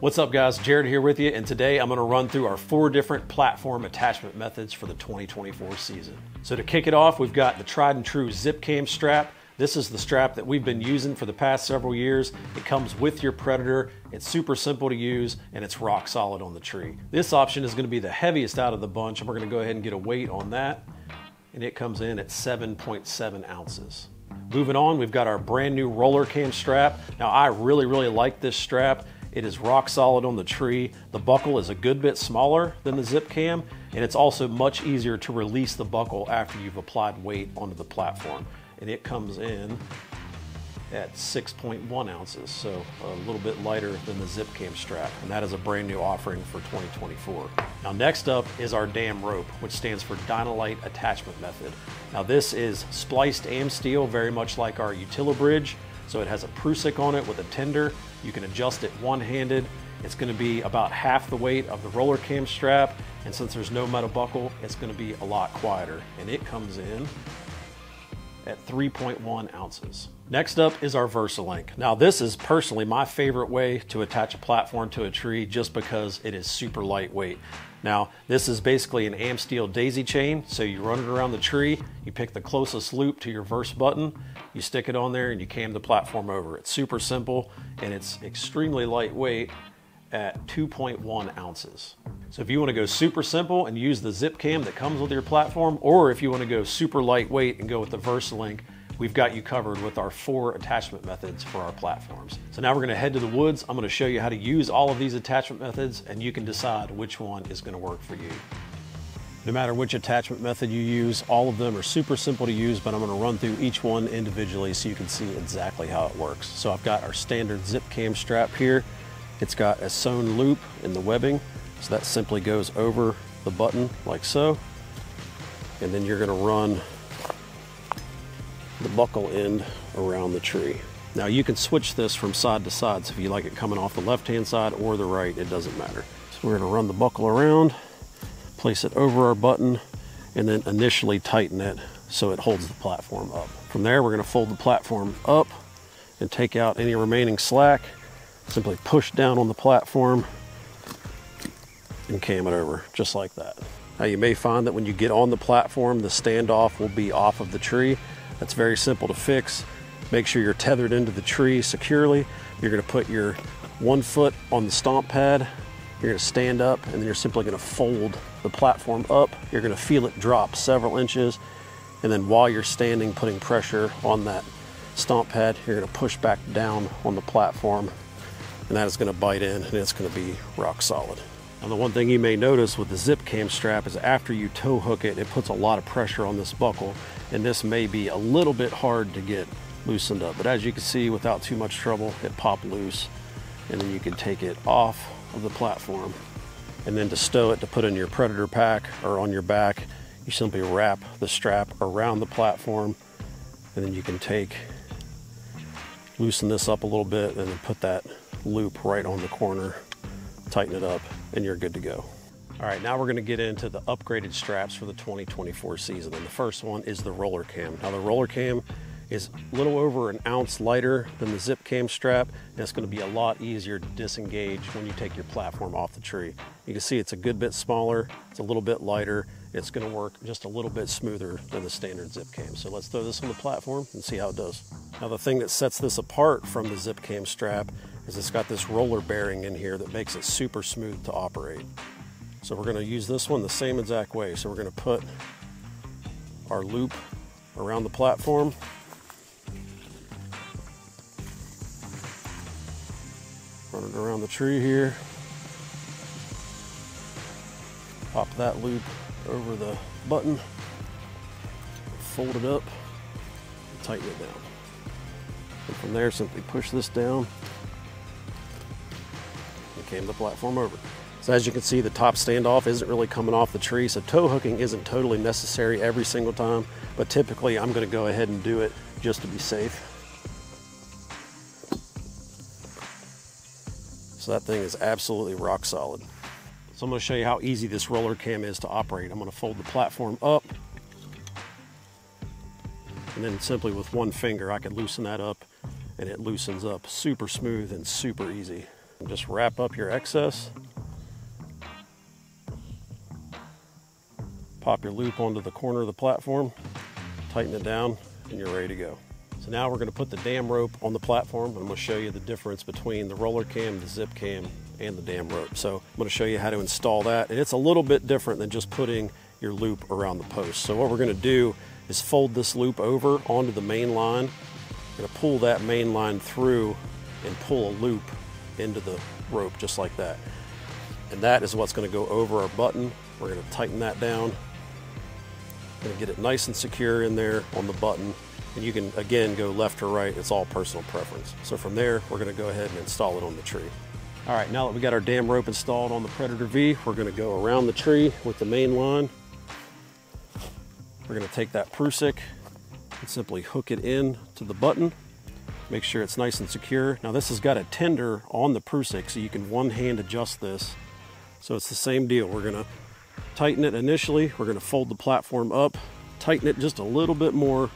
What's up guys, Jared here with you, and today I'm gonna run through our four different platform attachment methods for the 2024 season. So to kick it off, we've got the tried and true zip cam strap. This is the strap that we've been using for the past several years. It comes with your Predator. It's super simple to use and it's rock solid on the tree. This option is gonna be the heaviest out of the bunch and we're gonna go ahead and get a weight on that. And it comes in at 7.7 ounces. Moving on, we've got our brand new roller cam strap. Now I really, really like this strap. It is rock solid on the tree. The buckle is a good bit smaller than the zip cam, and it's also much easier to release the buckle after you've applied weight onto the platform. And it comes in at 6.1 ounces, so a little bit lighter than the zip cam strap. And that is a brand new offering for 2024. Now next up is our DAM rope, which stands for Dynalite Attachment Method. Now this is spliced AmSteel, very much like our Utila bridge. So it has a Prusik on it with a tender. You can adjust it one-handed. It's gonna be about half the weight of the roller cam strap. And since there's no metal buckle, it's gonna be a lot quieter. And it comes in at 3.1 ounces. Next up is our VersaLink. Now this is personally my favorite way to attach a platform to a tree just because it is super lightweight. Now this is basically an AmSteel daisy chain. So you run it around the tree, you pick the closest loop to your verse button, you stick it on there and you cam the platform over. It's super simple and it's extremely lightweight at 2.1 ounces. So if you want to go super simple and use the zip cam that comes with your platform, or if you want to go super lightweight and go with the VersaLink, we've got you covered with our four attachment methods for our platforms. So now we're gonna head to the woods. I'm gonna show you how to use all of these attachment methods and you can decide which one is gonna work for you. No matter which attachment method you use, all of them are super simple to use, but I'm gonna run through each one individually so you can see exactly how it works. So I've got our standard zip cam strap here. It's got a sewn loop in the webbing, so that simply goes over the button like so. And then you're gonna run the buckle end around the tree. Now you can switch this from side to side, so if you like it coming off the left-hand side or the right, it doesn't matter. So we're gonna run the buckle around, place it over our button, and then initially tighten it so it holds the platform up. From there, we're gonna fold the platform up and take out any remaining slack. Simply push down on the platform and cam it over, just like that. Now you may find that when you get on the platform, the standoff will be off of the tree. That's very simple to fix. Make sure you're tethered into the tree securely. You're gonna put your one foot on the stomp pad. You're gonna stand up and then you're simply gonna fold the platform up. You're gonna feel it drop several inches. And then while you're standing, putting pressure on that stomp pad, you're gonna push back down on the platform and that is gonna bite in and it's gonna be rock solid. Now the one thing you may notice with the zip cam strap is after you tow hook it, it puts a lot of pressure on this buckle and this may be a little bit hard to get loosened up. But as you can see, without too much trouble, it popped loose and then you can take it off of the platform. And then to stow it to put in your Predator pack or on your back, you simply wrap the strap around the platform and then you can take, loosen this up a little bit and then put that loop right on the corner, tighten it up, and you're good to go. All right, now we're gonna get into the upgraded straps for the 2024 season. And the first one is the roller cam. Now the roller cam is a little over an ounce lighter than the zip cam strap, and it's gonna be a lot easier to disengage when you take your platform off the tree. You can see it's a good bit smaller, it's a little bit lighter, it's gonna work just a little bit smoother than the standard zip cam. So let's throw this on the platform and see how it does. Now the thing that sets this apart from the zip cam strap is it's got this roller bearing in here that makes it super smooth to operate. So we're gonna use this one the same exact way. So we're gonna put our loop around the platform. Run it around the tree here. Pop that loop over the button. Fold it up, tighten it down. And from there, simply push this down and cam the platform over. So as you can see, the top standoff isn't really coming off the tree, so tow hooking isn't totally necessary every single time, but typically I'm gonna go ahead and do it just to be safe. So that thing is absolutely rock solid. So I'm gonna show you how easy this roller cam is to operate. I'm gonna fold the platform up, and then simply with one finger, I can loosen that up, and it loosens up super smooth and super easy. Just wrap up your excess. Pop your loop onto the corner of the platform, tighten it down, and you're ready to go. So now we're gonna put the dam rope on the platform. I'm gonna show you the difference between the roller cam, the zip cam, and the dam rope. So I'm gonna show you how to install that. And it's a little bit different than just putting your loop around the post. So what we're gonna do is fold this loop over onto the main line. Gonna pull that main line through and pull a loop into the rope just like that. And that is what's gonna go over our button. We're gonna tighten that down. Gonna get it nice and secure in there on the button. And you can, again, go left or right. It's all personal preference. So from there, we're gonna go ahead and install it on the tree. All right, now that we got our dam rope installed on the Predator V, we're gonna go around the tree with the main line. We're gonna take that Prusik and simply hook it in to the button. Make sure it's nice and secure. Now this has got a tender on the Prusik, so you can one hand adjust this. So it's the same deal. We're gonna tighten it initially. We're gonna fold the platform up, tighten it just a little bit more.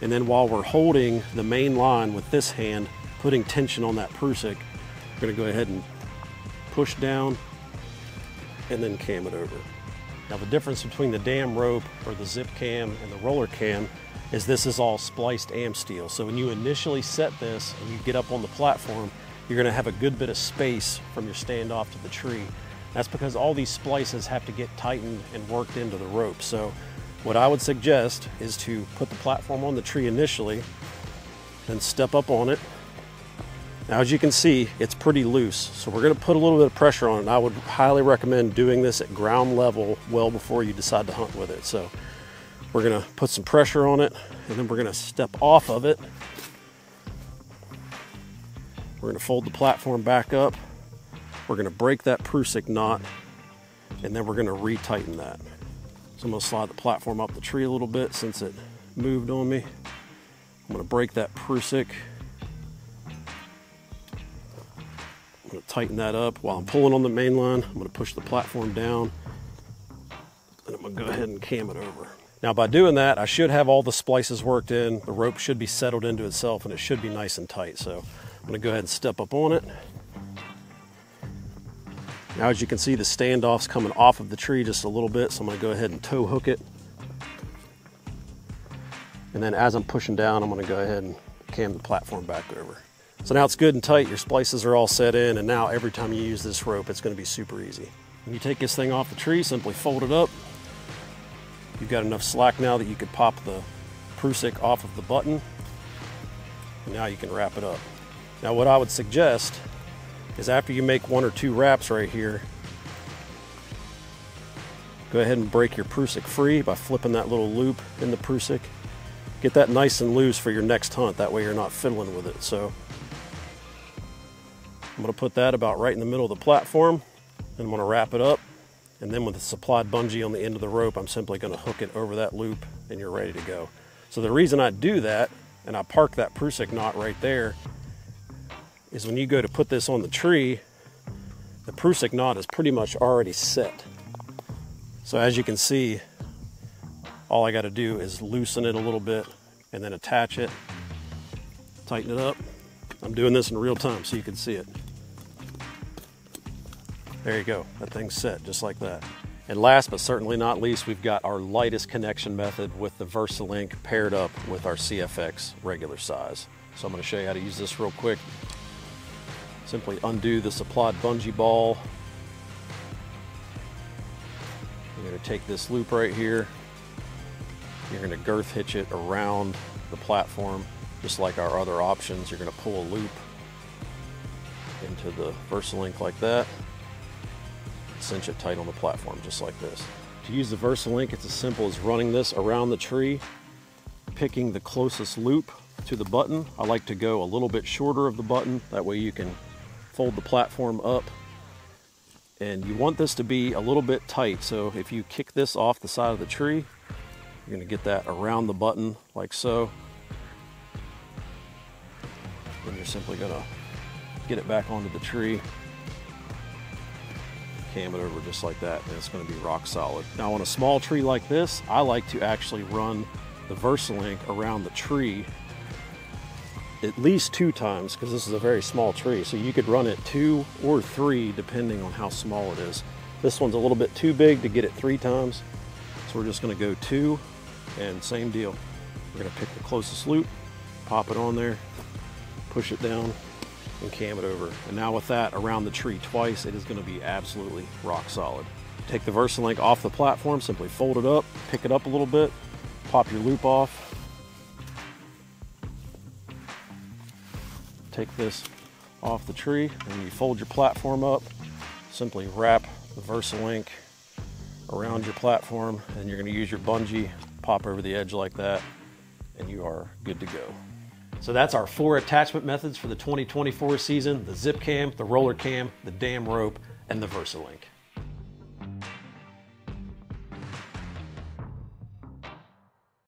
And then while we're holding the main line with this hand, putting tension on that Prusik, we're gonna go ahead and push down and then cam it over. Now the difference between the dam rope or the zip cam and the roller cam is this is all spliced AmSteel. So when you initially set this and you get up on the platform, you're gonna have a good bit of space from your standoff to the tree. That's because all these splices have to get tightened and worked into the rope. So what I would suggest is to put the platform on the tree initially, then step up on it. Now, as you can see, it's pretty loose. So we're gonna put a little bit of pressure on it. I would highly recommend doing this at ground level well before you decide to hunt with it. So we're gonna put some pressure on it and then we're gonna step off of it. We're gonna fold the platform back up. We're gonna break that Prusik knot and then we're gonna retighten that. So I'm gonna slide the platform up the tree a little bit since it moved on me. I'm gonna break that Prusik. I'm gonna tighten that up while I'm pulling on the main line. I'm gonna push the platform down and I'm gonna go ahead and cam it over. Now by doing that, I should have all the splices worked in. The rope should be settled into itself and it should be nice and tight. So I'm gonna go ahead and step up on it. Now as you can see, the standoff's coming off of the tree just a little bit, so I'm gonna go ahead and tow hook it. And then as I'm pushing down, I'm gonna go ahead and cam the platform back over. So now it's good and tight, your splices are all set in, and now every time you use this rope, it's gonna be super easy. When you take this thing off the tree, simply fold it up. You've got enough slack now that you could pop the Prusik off of the button. Now you can wrap it up. Now what I would suggest is after you make one or two wraps right here, go ahead and break your Prusik free by flipping that little loop in the Prusik. Get that nice and loose for your next hunt. That way you're not fiddling with it. So I'm gonna put that about right in the middle of the platform and I'm gonna wrap it up. And then with the supplied bungee on the end of the rope, I'm simply gonna hook it over that loop and you're ready to go. So the reason I do that, and I park that Prusik knot right there, is when you go to put this on the tree, the Prusik knot is pretty much already set. So as you can see, all I got to do is loosen it a little bit and then attach it, tighten it up. I'm doing this in real time so you can see it. There you go, that thing's set just like that. And last but certainly not least, we've got our lightest connection method with the VersaLink paired up with our CFX regular size. So I'm gonna show you how to use this real quick. Simply undo the supplied bungee ball. You're going to take this loop right here. You're going to girth hitch it around the platform, just like our other options. You're going to pull a loop into the VersaLink like that. Cinch it tight on the platform, just like this. To use the VersaLink, it's as simple as running this around the tree, picking the closest loop to the button. I like to go a little bit shorter of the button. That way you can fold the platform up and you want this to be a little bit tight so if you kick this off the side of the tree you're going to get that around the button like so then you're simply going to get it back onto the tree cam it over just like that and it's going to be rock solid now on a small tree like this I like to actually run the VersaLink around the tree at least two times because this is a very small tree. So you could run it two or three depending on how small it is. This one's a little bit too big to get it three times. So we're just gonna go two and same deal. We're gonna pick the closest loop, pop it on there, push it down and cam it over. And now with that around the tree twice, it is gonna be absolutely rock solid. Take the VersaLink off the platform, simply fold it up, pick it up a little bit, pop your loop off. Take this off the tree and you fold your platform up, simply wrap the VersaLink around your platform and you're gonna use your bungee, pop over the edge like that, and you are good to go. So that's our four attachment methods for the 2024 season, the zip cam, the roller cam, the dam rope, and the VersaLink.